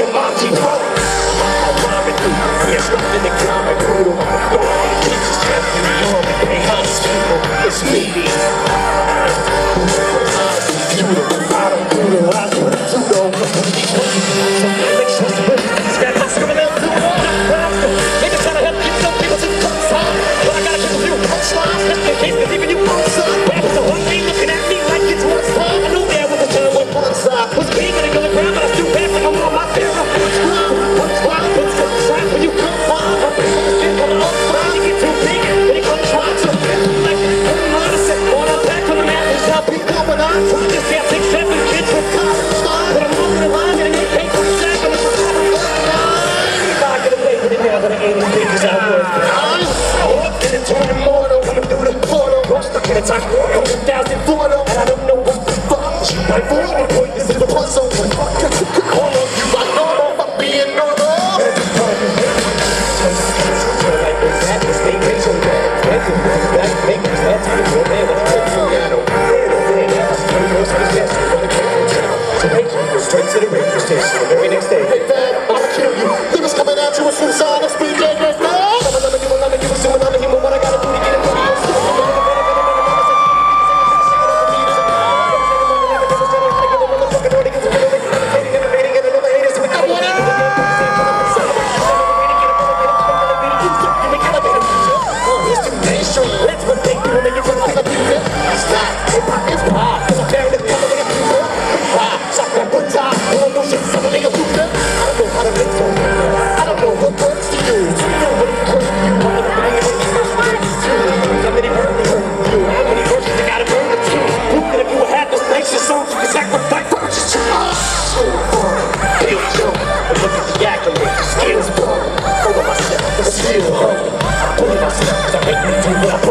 Jumanji Pro. I'm rhyming through, constructing the comic brutal. The world keeps us trapped in the army. They hunt people, it's needy. I don't brutalize, but I do know. Something makes sense but it ain't as big as I was. I'm so in a turn immortal, coming through the portal. I'm stuck in a time Look like a music. It's not it's pop. That's coming like a. Pop. I don't know to. I don't know what. You know what you. The you? You to? You you to? The. I I